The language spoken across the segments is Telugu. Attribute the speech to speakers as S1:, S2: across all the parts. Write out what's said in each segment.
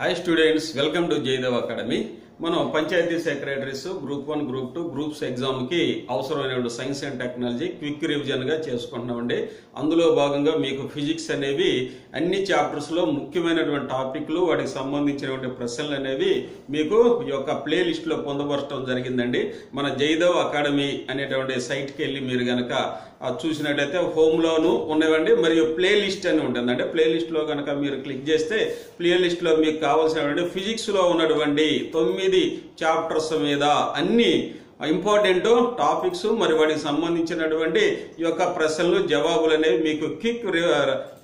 S1: Hi students, welcome to Jaidev Academy. మనం panchayat secretaries group one group two groups ఎగ్జామ్కి అవసరమైనటువంటి అవసరమైన సైన్స్ అండ్ టెక్నాలజీ క్విక్ రివిజన్గా చేసుకుంటున్నామండి. అందులో భాగంగా మీకు ఫిజిక్స్ అనేవి అన్ని చాప్టర్స్లో ముఖ్యమైనటువంటి టాపిక్లు వాటికి సంబంధించినటువంటి ప్రశ్నలు అనేవి మీకు ఈ యొక్క ప్లేలిస్ట్లో పొందపరచడం జరిగిందండి. మన జైదవ్ అకాడమీ అనేటువంటి సైట్కి వెళ్ళి మీరు గనక చూసినట్టయితే హోమ్లోను హోమ్ ఉన్నవండి. మరియు ప్లే లిస్ట్ అని ఉంటుంది అంటే ప్లే కనుక మీరు క్లిక్ చేస్తే ప్లేలిస్ట్లో మీకు కావాల్సినటువంటి ఫిజిక్స్లో ఉన్నటువంటి తొమ్మిది చాప్టర్స్ మీద అన్ని ఇంపార్టెంట్ టాపిక్స్ మరి వాటికి సంబంధించినటువంటి ఈ యొక్క ప్రశ్నలు జవాబులు అనేవి మీకు క్విక్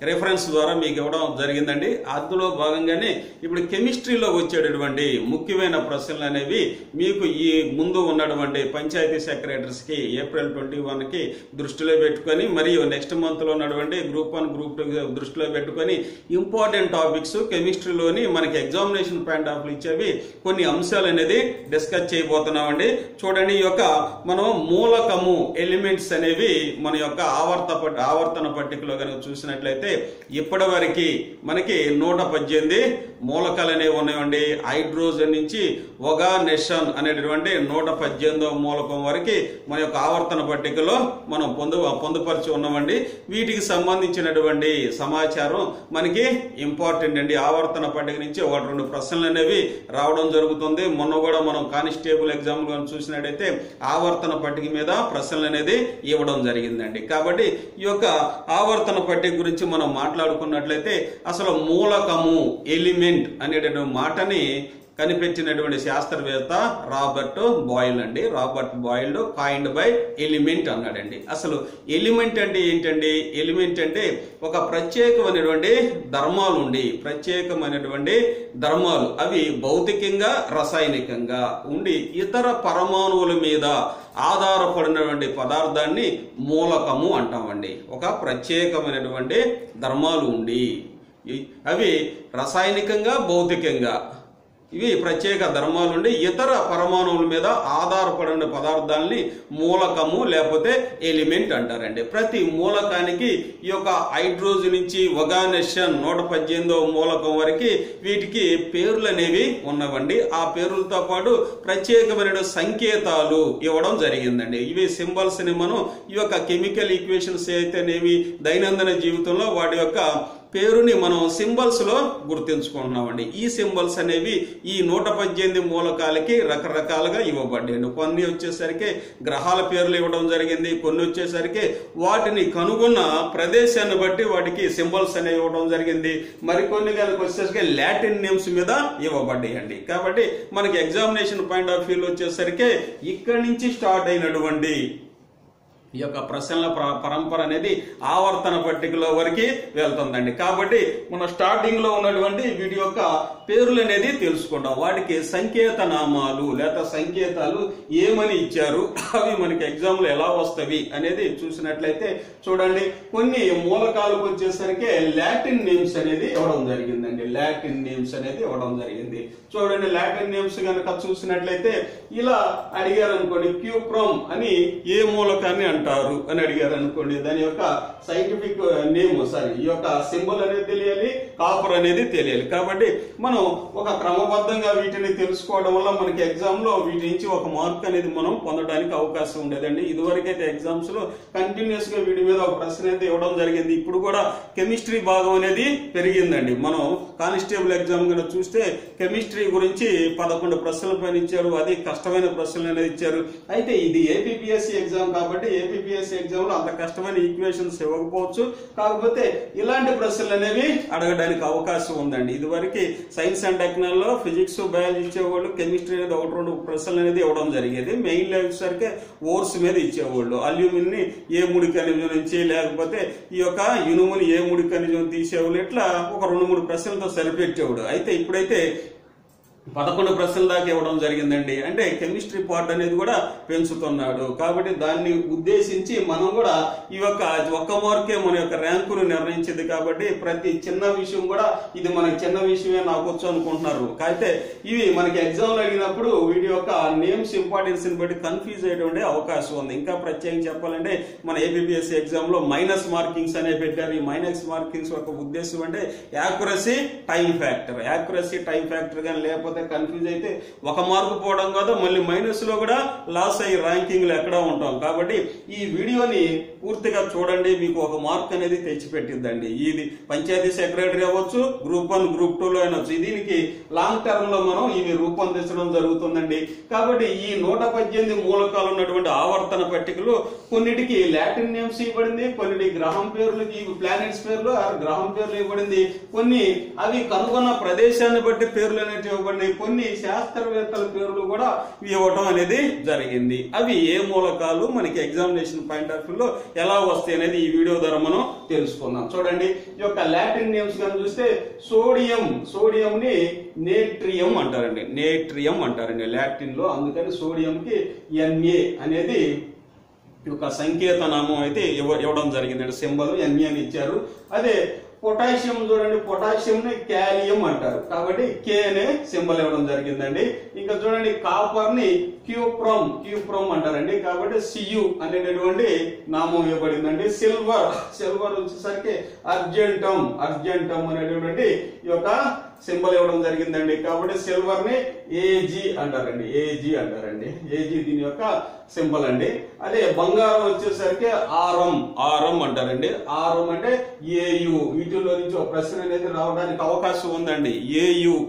S1: రెఫరెన్స్ ద్వారా మీకు ఇవ్వడం జరిగిందండి. అందులో భాగంగానే ఇప్పుడు కెమిస్ట్రీలో వచ్చేటటువంటి ముఖ్యమైన ప్రశ్నలు అనేవి మీకు ఈ ముందు ఉన్నటువంటి పంచాయతీ సెక్రటరీస్కి ఏప్రిల్ ట్వంటీ వన్కి దృష్టిలో పెట్టుకొని మరియు నెక్స్ట్ మంత్లో ఉన్నటువంటి గ్రూప్ వన్ గ్రూప్ టూ దృష్టిలో పెట్టుకొని ఇంపార్టెంట్ టాపిక్స్ కెమిస్ట్రీలోని మనకి ఎగ్జామినేషన్ పాయింట్ ఆఫ్ ఇచ్చేవి కొన్ని అంశాలు అనేది డిస్కస్ చేయబోతున్నామండి. చూడండి. ఈ యొక్క మనం మూలకము ఎలిమెంట్స్ అనేవి మన యొక్క ఆవర్త పట్- ఆవర్తన పట్టికలో కనుక చూసినట్లయితే ఇప్పటి వరకు మనకి నూట పద్దెనిమిది మూలకాలు అనేవి ఉన్నాయండి. హైడ్రోజన్ నుంచి ఒగా నెషన్ అనేటటువంటి నూట పద్దెనిమిదవ మూలకం వరకు మన యొక్క ఆవర్తన పట్టికలో మనం పొందు పొందుపరిచి ఉన్నామండి. వీటికి సంబంధించినటువంటి సమాచారం మనకి ఇంపార్టెంట్ అండి. ఆవర్తన పట్టిక నుంచి ఒకటి రెండు ప్రశ్నలు అనేవి రావడం జరుగుతుంది. మొన్న కూడా మనం కానిస్టేబుల్ ఎగ్జామ్ చూసినట్టయితే చూసినట్టయితే ఆవర్తన పట్టిక మీద ప్రశ్నలు అనేది ఇవ్వడం జరిగిందండి. కాబట్టి ఈ యొక్క ఆవర్తన పట్టిక గురించి మనం మాట్లాడుకున్నట్లయితే అసలు మూలకము ఎలిమెంట్ అనేటటువంటి మాటని కనిపెట్టినటువంటి శాస్త్రవేత్త రాబర్ట్ బాయిల్ అండి. Robert Boyle coined by element అన్నాడండి. అసలు ఎలిమెంట్ అంటే ఏంటండి? ఎలిమెంట్ అంటే ఒక ప్రత్యేకమైనటువంటి ధర్మాలు ఉండి ప్రత్యేకమైనటువంటి ధర్మాలు. అవి భౌతికంగా రసాయనికంగా ఉండి ఇతర పరమాణువుల మీద ఆధారపడినటువంటి పదార్థాన్ని మూలకము అంటామండి. ఒక ప్రత్యేకమైనటువంటి ధర్మాలు ఉండి అవి రసాయనికంగా భౌతికంగా ఇవి ప్రత్యేక ధర్మాలు ఉండి ఇతర పరమాణువుల మీద ఆధారపడిన పదార్థాలని మూలకము లేకపోతే ఎలిమెంట్ అంటారండి. ప్రతి మూలకానికి ఈ యొక్క హైడ్రోజన్ నుంచి ఒగానెషన్ నూట పద్దెనిమిదో మూలకం వరకు వీటికి పేర్లు అనేవి ఉన్నవండి. ఆ పేర్లతో పాటు ప్రత్యేకమైన సంకేతాలు ఇవ్వడం జరిగిందండి. ఇవి సింబల్స్ని మనం ఈ యొక్క కెమికల్ ఈక్వేషన్స్ అయితేనేవి దైనందిన జీవితంలో వాటి యొక్క పేరుని మనం సింబల్స్లో గుర్తించుకుంటున్నామండి. ఈ సింబల్స్ అనేవి ఈ నూట పద్దెనిమిది మూలకాలకి రకరకాలుగా ఇవ్వబడ్డాయండి కొన్ని వచ్చేసరికి గ్రహాల పేర్లు ఇవ్వడం జరిగింది కొన్ని వచ్చేసరికి వాటిని కనుగొన్న ప్రదేశాన్ని బట్టి వాటికి సింబల్స్ అనేవి ఇవ్వడం జరిగింది. మరికొన్ని కనుక వచ్చేసరికి లాటిన్ నేమ్స్ మీద ఇవ్వబడ్డాయండి. కాబట్టి మనకి ఎగ్జామినేషన్ పాయింట్ ఆఫ్ వ్యూలో వచ్చేసరికి ఇక్కడి నుంచి స్టార్ట్ అయినటువంటి ఈ యొక్క ప్రశ్నల పరంపర అనేది ఆవర్తన పట్టికలో వరకు వెళ్తుందండి. కాబట్టి మన స్టార్టింగ్లో ఉన్నటువంటి వీటి యొక్క పేర్లు అనేది తెలుసుకుంటాం వాటికి సంకేత నామాలు లేదా సంకేతాలు ఏమని ఇచ్చారు అవి మనకి ఎగ్జామ్లు ఎలా వస్తవి అనేది చూసినట్లయితే చూడండి. కొన్ని మూలకాలకు వచ్చేసరికి లాటిన్ నేమ్స్ అనేది ఇవ్వడం జరిగిందండి. లాటిన్ నేమ్స్ అనేది ఇవ్వడం జరిగింది. చూడండి లాటిన్ నేమ్స్ కనుక చూసినట్లయితే ఇలా అడిగారు అనుకోండి క్యూప్రోమ్ అని ఏ మూలకాన్ని అంటారు? అని అడిగారు అనుకోండి దాని యొక్క సైంటిఫిక్ నేమ్ సారీ ఈ యొక్క సింబల్ అనేది తెలియాలి కాపర్ అనేది తెలియాలి. కాబట్టి మనం ఒక క్రమబద్ధంగా వీటిని తెలుసుకోవడం వల్ల మనకి ఎగ్జామ్లో వీటి నుంచి ఒక మార్క్ అనేది మనం పొందడానికి అవకాశం ఉండేదండి. ఇదివరకైతే ఎగ్జామ్స్లో కంటిన్యూస్గా వీటి మీద ఒక ప్రశ్న అయితే ఇవ్వడం జరిగింది. ఇప్పుడు కూడా కెమిస్ట్రీ భాగం అనేది పెరిగిందండి. మనం కానిస్టేబుల్ ఎగ్జామ్ కనుక చూస్తే కెమిస్ట్రీ గురించి పదకొండు ప్రశ్నల పైన ఇచ్చారు. అది కష్టమైన ప్రశ్నలు అనేది ఇచ్చారు. అయితే ఇది ఏపీపీఎస్సీ ఎగ్జామ్ కాబట్టి ఏపీపీఎస్సీ ఎగ్జామ్లో అంత కష్టమైన ఈక్వేషన్స్ ఇవ్వకపోవచ్చు. కాకపోతే ఇలాంటి ప్రశ్నలు అనేవి అడగడానికి అవకాశం ఉందండి. ఇదివరకు సైన్స్ అండ్ టెక్నాలజీలో ఫిజిక్స్ బయాలజీ ఇచ్చేవాళ్ళు కెమిస్ట్రీ అనేది ఒకటి రెండు ప్రశ్నలు అనేది ఇవ్వడం జరిగేది. మెయిన్లో వచ్చేసరికి ఓర్స్ మీద ఇచ్చేవాళ్ళు. అల్యూమిన్ని ఏ ముడి ఖనిజం నుంచి లేకపోతే ఈ యొక్క ఇనుముని ఏ ముడి ఖనిజం తీసేవాళ్ళు ఇట్లా ఒక రెండు మూడు ప్రశ్నలతో సరిపెట్టేవాడు. అయితే ఇప్పుడైతే పదకొండు ప్రశ్నల దాకా ఇవ్వడం జరిగిందండి. అంటే కెమిస్ట్రీ పార్ట్ అనేది కూడా పెంచుతున్నాడు. కాబట్టి దాన్ని ఉద్దేశించి మనం కూడా ఈ యొక్క ఒక్క మార్కే మన యొక్క ర్యాంకును నిర్ణయించింది కాబట్టి ప్రతి చిన్న విషయం కూడా ఇది మనకి చిన్న విషయమే నాకు వచ్చు అనుకుంటున్నారు. అయితే ఇవి మనకి ఎగ్జామ్లు అడిగినప్పుడు వీటి యొక్క నేమ్స్ ఇంపార్టెన్స్ని బట్టి కన్ఫ్యూజ్ అయ్యేటువంటి అవకాశం ఉంది. ఇంకా ప్రత్యేకంగా చెప్పాలంటే మన ఏబిపిఎస్సి ఎగ్జామ్లో మైనస్ మార్కింగ్స్ అనే పెట్టారు. ఈ మైనస్ మార్కింగ్స్ యొక్క ఉద్దేశం అంటే accuracy time factor. Accuracy time factor కానీ లేకపోతే కన్ఫ్యూజ్ అయితే ఒక మార్కు పోవడం కాదు మళ్ళీ మైనస్లో కూడా లాస్ అయ్యి ర్యాంకింగ్లో ఎక్కడ ఉంటాం. కాబట్టి ఈ వీడియోని పూర్తిగా చూడండి మీకు ఒక మార్క్ అనేది తెచ్చిపెట్టిద్దండి ఇది పంచాయతీ సెక్రటరీ అవ్వచ్చు గ్రూప్ వన్ గ్రూప్ టూ లో దీనికి లాంగ్ టర్మ్లో మనం ఇవి రూపొందించడం జరుగుతుందండి. కాబట్టి ఈ నూట పద్దెనిమిది మూలకాలు ఉన్నటువంటి ఆవర్తన పట్టికలో కొన్నిటికి లాటిన్ నేమ్స్ ఇవ్వబడింది కొన్నిటి గ్రహం పేర్లు ప్లానెట్స్ పేర్లు గ్రహం పేర్లు ఇవ్వబడింది. కొన్ని అవి కనుగొన్న ప్రదేశాన్ని బట్టి పేర్లు అనేవి ఇవ్వబడింది కొన్ని శాస్త్రవేత్తల పేర్లు కూడా ఇవ్వటం అనేది జరిగింది. అవి ఏ మూలకాలు? మనకి ఎగ్జామినేషన్ పాయింట్ ఆఫ్ వ్యూలో ఎలా వస్తాయి అనేది ఈ వీడియో ద్వారా మనం తెలుసుకుందాం. చూడండి ఈ యొక్క లాటిన్ నేమ్స్ కానీ చూస్తే సోడియం సోడియం ని నేట్రియం అంటారండి. నేట్రియం అంటారండి లాటిన్లో. అందుకని సోడియం కి ఎన్ఏ అనేది ఈ యొక్క సంకేత నామం అయితే ఇవ్వ- ఇవ్వడం జరిగిందండి. సింబల్ ఎన్ఏ అని ఇచ్చారు. అదే పొటాషియం చూడండి పొటాషియం ని క్యాలియం అంటారు. కాబట్టి కే అనే సింబల్ ఇవ్వడం జరిగిందండి. ఇంకా చూడండి కాపర్ని క్యూప్రోమ్ క్యూప్రోమ్ అంటారండి. కాబట్టి సియు అనేటటువంటి నామం ఇవ్వబడిందండి. సిల్వర్ సిల్వర్ వచ్చేసరికి అర్జెంటం అర్జెంటం అనేటటువంటి ఈ యొక్క సింబల్ ఇవ్వడం జరిగిందండి. కాబట్టి సిల్వర్ని ఏజీ అంటారండి. ఏజీ అంటారండి. ఏజీ దీని యొక్క సింబల్ అండి. అదే బంగారం వచ్చేసరికి ఆరం ఆరం అంటారండి. ఆరం అంటే ఏయు వీటిలో నుంచి ఒక ప్రశ్న అనేది రావడానికి అవకాశం ఉందండి. ఏయు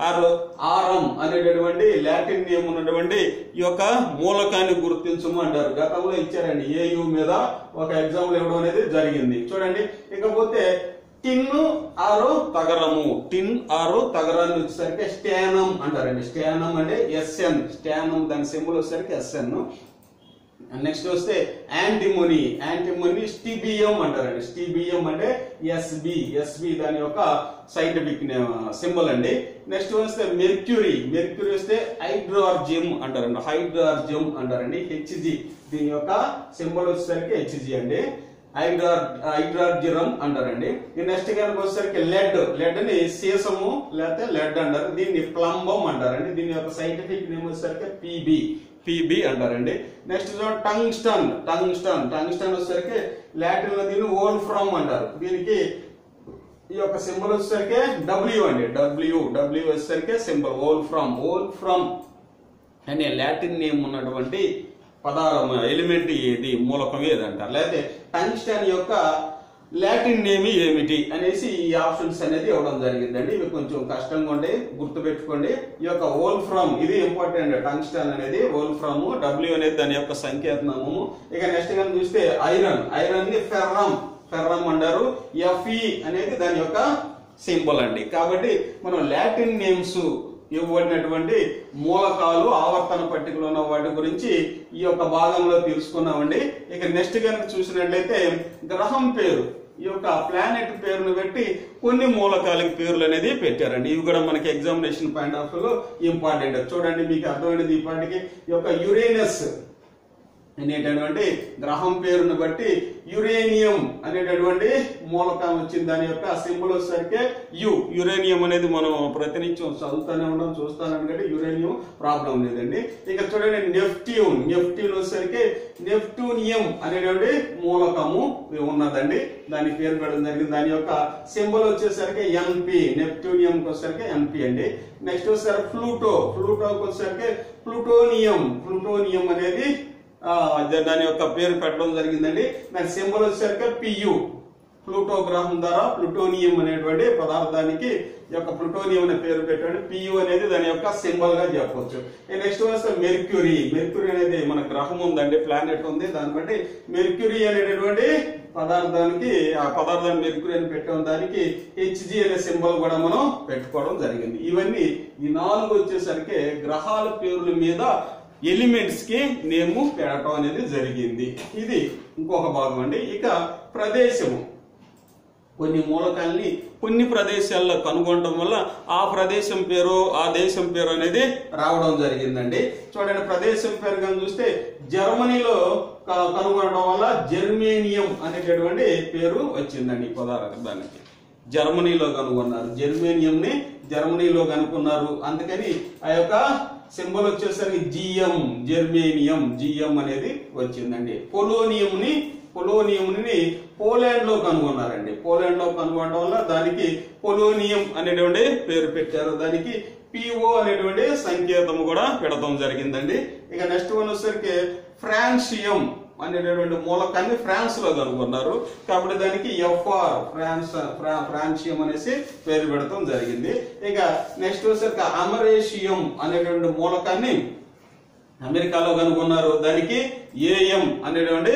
S1: ఆర్ ఆరం అనేటటువంటి లాటిన్ నేమ్ ఉన్నటువంటి ఈ యొక్క మూలకాన్ని గుర్తించము అంటారు. గతంలో ఇచ్చారండి. ఏయు మీద ఒక ఎగ్జాంపుల్ ఇవ్వడం అనేది జరిగింది. చూడండి. ఇకపోతే టిన్ ఆరు తగరము. టిన్ ఆరు తగరాన్ని వచ్చేసరికి స్టానం అంటారండి. స్టానం అంటే ఎస్ఎన్. స్టానం దాని సింబల్ వచ్చేసరికి ఎస్ఎన్. నెక్స్ట్ వస్తే యాంటిమోని. యాంటిమోని స్టిబియం అంటారండి. స్టిబియం అంటే ఎస్బి. ఎస్బి దాని యొక్క సైంటిఫిక్ సింబల్ అండి. నెక్స్ట్ వస్తే మెర్క్యూరీ. మెర్క్యూరీ వస్తే హైడ్రార్జియం అంటారండి. హైడ్రార్జియం అంటారండి. హెచ్జి. దీని యొక్క సింబల్ వచ్చేసరికి హెచ్జి అండి. హైడ్రార్ హైడ్రార్జిరం అంటారండి. ఈ నెక్స్ట్ కనుక వచ్చేసరికి లెడ్. లెడ్ని సీసము లేకపోతే లెడ్ అంటారు. దీన్ని ప్లంబం అంటారండి. దీని యొక్క సైంటిఫిక్ నేమ్ వచ్చేసరికి పిబి. పిబి అంటారండి. Next tungsten. టంగ్స్టన్. టంగ్స్టన్ వచ్చేసరికి లాటిన్లో దీన్ని ఓల్ ఫ్రమ్ అంటారు. దీనికి ఈ యొక్క సింబల్ వచ్చేసరికి డబ్ల్యూ అండి. డబ్ల్యూ డబ్ల్యూ వచ్చేసరికి symbol. Wolfram. Wolfram అనే లాటిన్ నేమ్ ఉన్నటువంటి పదార్థం ఎలిమెంట్ ఏది? మూలకం ఏది అంటారు? లేకపోతే టంగ్స్టన్ యొక్క లాటిన్ నేమి ఏమిటి అనేసి ఈ ఆప్షన్స్ అనేది ఇవ్వడం జరిగిందండి. ఇవి కొంచెం కష్టంగా ఉండి గుర్తుపెట్టుకోండి. ఈ యొక్క ఓల్ ఫ్రమ్ ఇది ఇంపార్టెంట్. టంగ్స్టన్ అనేది ఓల్ ఫ్రమ్ డబ్ల్యూ అనేది దాని యొక్క సంకేతనామము ఇక నెక్స్ట్ కనుక చూస్తే ఐరన్. ఐరన్ని ఫెర్రమ్ ఫెర్రమ్ అంటారు. ఎఫ్ఈ అనేది దాని యొక్క సింబల్ అండి. కాబట్టి మనం లాటిన్ నేమ్స్ ఇవ్వబడినటువంటి మూలకాలు ఆవర్తన పట్టికలో ఉన్న వాటి గురించి ఈ యొక్క భాగంలో తెలుసుకున్నామండి. ఇక నెక్స్ట్ కనుక చూసినట్లయితే గ్రహం పేరు ఈ యొక్క ప్లానెట్ పేరును పెట్టి కొన్ని మూలకాలకి పేర్లు అనేది పెట్టారండి. ఇవి కూడా మనకి ఎగ్జామినేషన్ పాయింట్ ఆఫ్లో ఇంపార్టెంట్ చూడండి మీకు అర్థమైనది ఈ పాటికి. ఈ యొక్క యురేనస్ అనేటటువంటి గ్రహం పేరును బట్టి యురేనియం అనేటటువంటి మూలకం వచ్చింది దాని యొక్క సింబల్ వచ్చేసరికి యు. యురేనియం అనేది మనం ప్రతినిత్యం చదువుతూనే ఉండడం చూస్తాను కంటే యురేనియం ప్రాబ్లం లేదండి. ఇక చూడండి నెఫ్ట్యూన్ నెఫ్ట్యూన్ వచ్చేసరికి నెఫ్టూనియం అనేటువంటి మూలకము ఉన్నదండి. దాని పేరు పెట్టడం జరిగింది. దాని యొక్క సింబల్ వచ్చేసరికి ఎన్పి. నెప్ట్యూనియం వచ్చేసరికి ఎన్పి అండి. నెక్స్ట్ వచ్చేసరికి ఫ్లూటో ఫ్లూటోకి వచ్చేసరికి ప్లూటోనియం. ప్లూటోనియం అనేది దాని యొక్క పేరు పెట్టడం జరిగిందండి. దాని సింబల్ వచ్చేసరికి పియు ప్లూటో గ్రహం ద్వారా ప్లూటోనియం అనేటువంటి పదార్థానికి ఈ యొక్క ప్లూటోనియం అనే పేరు పెట్టండి. పియు అనేది దాని యొక్క సింబల్గా చెప్పవచ్చు నెక్స్ట్ వస్తే మెర్క్యూరీ. మెర్క్యూరీ అనేది మన గ్రహం ఉందండి ప్లానెట్ ఉంది. దాన్ని బట్టి మెర్క్యూరీ అనేటటువంటి పదార్థానికి ఆ పదార్థాన్ని మెర్క్యూరీ అని పెట్టడం దానికి హెచ్జి అనే సింబల్ కూడా మనం పెట్టుకోవడం జరిగింది. ఇవన్నీ ఈ నాలుగు వచ్చేసరికి గ్రహాల పేర్ల మీద ఎలిమెంట్స్కి నేము పెట్టడం అనేది జరిగింది. ఇది ఇంకొక భాగం అండి. ఇక ప్రదేశము. కొన్ని మూలకాల్ని కొన్ని ప్రదేశాల్లో కనుగొనడం వల్ల ఆ ప్రదేశం పేరు ఆ దేశం పేరు అనేది రావడం జరిగిందండి. చూడండి ప్రదేశం పేరు కానీ చూస్తే జర్మనీలో క- కనుగొనడం వల్ల జర్మేనియం అనేటటువంటి పేరు వచ్చిందండి ఈ పదార్థానికి. జర్మనీలో కనుగొన్నారు. జర్మేనియం ని జర్మనీలో కనుక్కున్నారు. అందుకని ఆ యొక్క సింబల్ వచ్చేసరికి జిఎం జర్మేనియం. జిఎం అనేది వచ్చిందండి. పొలోనియం ని పొలోనియం పోలాండ్లో కనుగొన్నారండి. పోలాండ్లో కనుగొనడం వల్ల దానికి పొలోనియం అనేటువంటి పేరు పెట్టారు. దానికి పిఓ అనేటువంటి సంకేతం కూడా పెడతాం జరిగిందండి. ఇక నెక్స్ట్ వన్ వచ్చేసరికి ఫ్రాన్సియం. అనేటటువంటి మూలకాన్ని ఫ్రాన్స్లో కనుగొన్నారు. కాబట్టి దానికి ఎఫ్ఆర్ ఫ్రాన్స్ ఫ్రా- ఫ్రాన్సియం అనేసి పేరు పెడతాం జరిగింది. ఇక నెక్స్ట్ వచ్చేసరికి అమరేషియం అనేటువంటి మూలకాన్ని అమెరికాలో కనుగొన్నారు. దానికి ఏఎం అనేటువంటి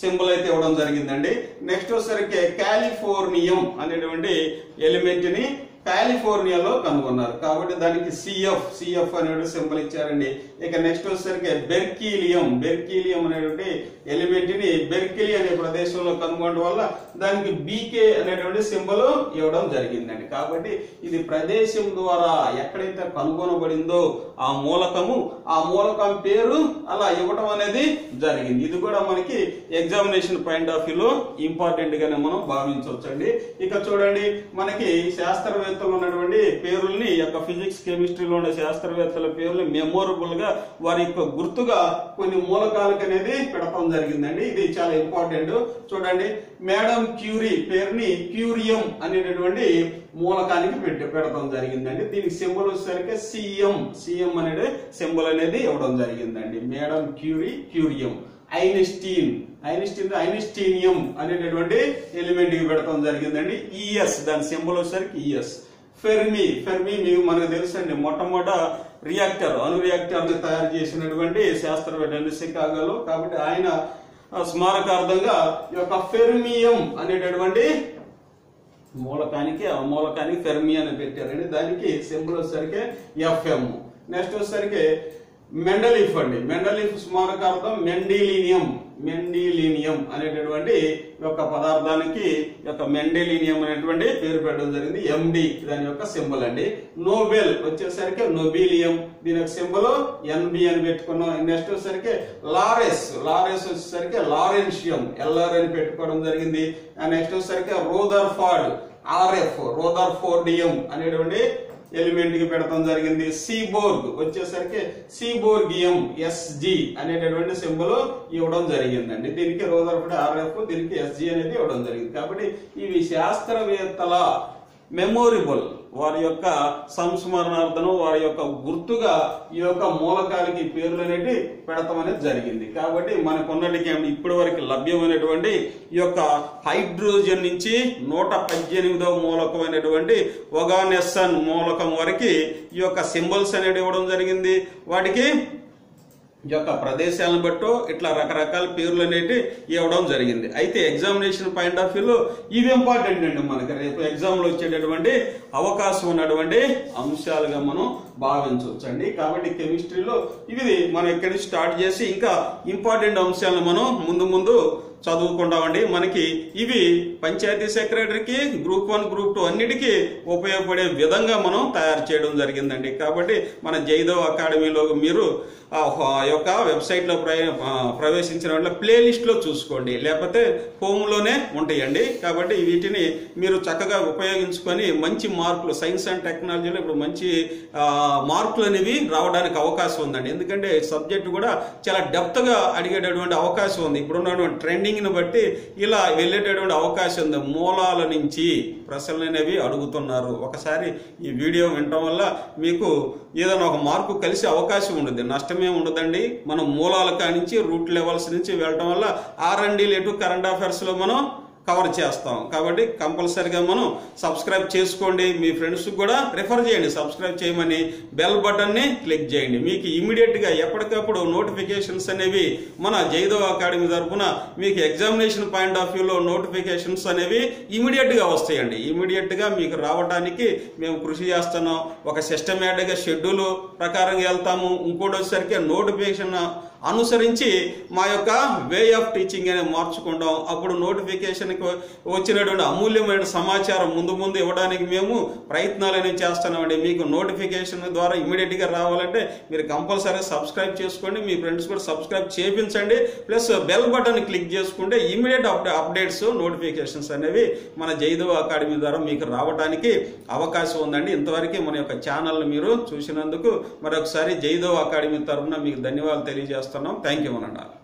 S1: సింబల్ అయితే ఇవ్వడం జరిగిందండి. నెక్స్ట్ వచ్చేసరికి కాలిఫోర్నియం అనేటువంటి ఎలిమెంట్ని కాలిఫోర్నియాలో కనుగొన్నారు. కాబట్టి దానికి సిఎఫ్ సిఎఫ్ అనేటువంటి సింబల్ ఇచ్చారండి. ఇక నెక్స్ట్ వచ్చేసరికి బెర్కీలియం. బెర్కీలియం అనేటువంటి ఎలిమెంట్ని బెర్కిలి అనే ప్రదేశంలో కనుగొనడం వల్ల దానికి బీకే అనేటువంటి సింబల్ ఇవ్వడం జరిగిందండి. కాబట్టి ఇది ప్రదేశం ద్వారా ఎక్కడైతే కనుగొనబడిందో ఆ మూలకము ఆ మూలకం పేరు అలా ఇవ్వడం అనేది జరిగింది. ఇది కూడా మనకి ఎగ్జామినేషన్ పాయింట్ ఆఫ్ వ్యూలో ఇంపార్టెంట్ గానే మనం భావించవచ్చండి. ఇక చూడండి మనకి శాస్త్రవేత్త శాస్త్రవేత్తలు ఉన్నటువంటి పేరుల్ని యొక్క ఫిజిక్స్ కెమిస్ట్రీలో ఉన్న శాస్త్రవేత్తల పేర్లు మెమోరబుల్గా వారి యొక్క గుర్తుగా కొన్ని మూలకాలకు అనేది పెడతాం జరిగిందండి. ఇది చాలా ఇంపార్టెంట్. చూడండి మేడం క్యూరీ పేరుని క్యూరియం అనేటటువంటి మూలకానికి పెట్టి పెడతాం జరిగిందండి. దీనికి సింబల్ వచ్చేసరికి సిఎం. సిఎం అనేది సింబల్ అనేది ఇవ్వడం జరిగిందండి. Madam Curie curium. Einstein. Einstein einsteinium అనేటటువంటి ఎలిమెంట్కి పెడతాం జరిగిందండి. ఈఎస్ దాని సింబల్ వచ్చేసరికి ఈఎస్ ఫెర్మి ఫెర్మి మీకు మనకు తెలుసండి మొట్టమొదట రియాక్టర్ అణు రియాక్టర్ని తయారు చేసినటువంటి శాస్త్రవేత్త చికాగోలో కాబట్టి ఆయన స్మారకార్థంగా ఈ యొక్క ఫెర్మియం అనేటటువంటి మూలకానికి ఆ మూలకానికి ఫెర్మి అని పెట్టారండి దానికి సింబల్ వచ్చేసరికి ఎఫ్ఎం నెక్స్ట్ వచ్చేసరికి మెండలీఫ్ అండి. మెండలీఫ్ స్మారకార్థం మెండిలీనియం మెండిలీనియం అనేటటువంటి యొక్క పదార్థానికి యొక్క మెండెలీనియం అనేటువంటి పేరు పెట్టడం జరిగింది ఎండి దాని యొక్క సింబల్ అండి. నోబెల్ వచ్చేసరికి నోబీలియం దీని యొక్క సింబల్ ఎన్బి అని పెట్టుకున్నాం. నెక్స్ట్ వచ్చేసరికి లారెస్ లారెస్ వచ్చేసరికి లారెన్షియం ఎల్ఆర్ అని పెట్టుకోవడం జరిగింది. నెక్స్ట్ వచ్చేసరికి రోదర్ఫార్డ్ ఆర్ఎఫ్ రోదర్ఫోర్డియం అనేటువంటి ఎలిమెంట్కి పెడతాం జరిగింది. సీబోర్గ్ వచ్చేసరికి సీబోర్గియం ఎస్జి అనేటటువంటి సింబల్ ఇవ్వడం జరిగిందండి. దీనికి రోదర్ఫర్డ్ ఆర్ఎఫ్ దీనికి ఎస్జి అనేది ఇవ్వడం జరిగింది. కాబట్టి ఇవి శాస్త్రవేత్తల మెమోరబుల్ వారి యొక్క సంస్మరణార్థం వారి యొక్క గుర్తుగా ఈ యొక్క మూలకాలకి పేర్లు అనేవి పెడతాం అనేది జరిగింది. కాబట్టి మనకు ఉన్నటికి ఇప్పటి వరకు లభ్యమైనటువంటి ఈ యొక్క హైడ్రోజన్ నుంచి నూట పద్దెనిమిదవ మూలకమైనటువంటి ఒగానెస్సన్ మూలకం వరకు ఈ యొక్క సింబల్స్ అనేది ఇవ్వడం జరిగింది. వాటికి యొక్క ప్రదేశాలను బట్టో ఇట్లా రకరకాల పేర్లు అనేవి ఇవ్వడం జరిగింది. అయితే ఎగ్జామినేషన్ పాయింట్ ఆఫ్ వ్యూలో ఇవి ఇంపార్టెంట్ అండి మనకి. రేపు ఎగ్జామ్లో వచ్చేటటువంటి అవకాశం ఉన్నటువంటి అంశాలుగా మనం భావించవచ్చు అండి కాబట్టి కెమిస్ట్రీలో ఇవి మనం ఇక్కడి నుంచి స్టార్ట్ చేసి ఇంకా ఇంపార్టెంట్ అంశాలను మనం ముందు ముందు చదువుకుంటామండి. మనకి ఇవి పంచాయతీ సెక్రటరీకి గ్రూప్ వన్ గ్రూప్ టూ అన్నిటికీ ఉపయోగపడే విధంగా మనం తయారు చేయడం జరిగిందండి. కాబట్టి మన జైదవ్ అకాడమీలో మీరు యొక్క వెబ్సైట్లో ప్రవేశించిన వాటిలో ప్లేలిస్ట్లో చూసుకోండి. లేకపోతే హోమ్లోనే ఉంటాయండి. కాబట్టి వీటిని మీరు చక్కగా ఉపయోగించుకొని మంచి మార్కులు సైన్స్ అండ్ టెక్నాలజీలో ఇప్పుడు మంచి మార్కులు అనేవి రావడానికి అవకాశం ఉందండి. ఎందుకంటే సబ్జెక్ట్ కూడా చాలా డెప్త్గా అడిగేటటువంటి అవకాశం ఉంది. ఇప్పుడున్నటువంటి ట్రెండింగ్ని బట్టి ఇలా వెళ్ళేటటువంటి అవకాశం ఉంది. మూలాల నుంచి ప్రశ్నలు అనేవి అడుగుతున్నారు. ఒకసారి ఈ వీడియో వినటం వల్ల మీకు ఏదైనా ఒక మార్కు కలిసే అవకాశం ఉండదు నష్టమే ఉండదండి. మనం మూలాల కానించి రూట్ లెవెల్స్ నుంచి వెళ్ళటం వల్ల ఆర్ అండ్ డి లేటు కరెంట్ అఫేర్స్లో మనం కవర్ చేస్తాం. కాబట్టి కంపల్సరిగా మనం సబ్స్క్రైబ్ చేసుకోండి. మీ ఫ్రెండ్స్కి కూడా రిఫర్ చేయండి. సబ్స్క్రైబ్ చేయమని బెల్ బటన్ని క్లిక్ చేయండి. మీకు ఇమీడియట్గా ఎప్పటికప్పుడు నోటిఫికేషన్స్ అనేవి మన జైదవ్ అకాడమీ తరఫున మీకు ఎగ్జామినేషన్ పాయింట్ ఆఫ్ వ్యూలో నోటిఫికేషన్స్ అనేవి ఇమీడియట్గా వస్తాయండి. ఇమీడియట్గా మీకు రావడానికి మేము కృషి చేస్తున్నాం. ఒక సిస్టమేటిక్గా షెడ్యూలు షెడ్యూల్ ప్రకారం వెళ్తాము. ఇంకోటి వచ్చేసరికి నోటిఫికేషన్ అనుసరించి మా యొక్క వే ఆఫ్ టీచింగ్ అనేది మార్చుకుంటాం. అప్పుడు నోటిఫికేషన్కి వచ్చినటువంటి అమూల్యమైన సమాచారం ముందు ముందు ఇవ్వడానికి మేము ప్రయత్నాలు అనేవి చేస్తున్నామండి. మీకు నోటిఫికేషన్ ద్వారా ఇమీడియట్గా రావాలంటే మీరు కంపల్సరీ సబ్స్క్రైబ్ చేసుకోండి. మీ ఫ్రెండ్స్ కూడా సబ్స్క్రైబ్ చేయించండి. ప్లస్ బెల్ బటన్ క్లిక్ చేసుకుంటే ఇమీడియట్ అప్డేట్స్ నోటిఫికేషన్స్ అనేవి మన జైదవ అకాడమీ ద్వారా మీకు రావడానికి అవకాశం ఉందండి. ఇంతవరకు మన యొక్క ఛానల్ మీరు చూసినందుకు మరొకసారి జైదవ అకాడమీ తరఫున మీకు ధన్యవాదాలు తెలియజేస్తాను చేస్తున్నాం. థ్యాంక్ యూ అనండి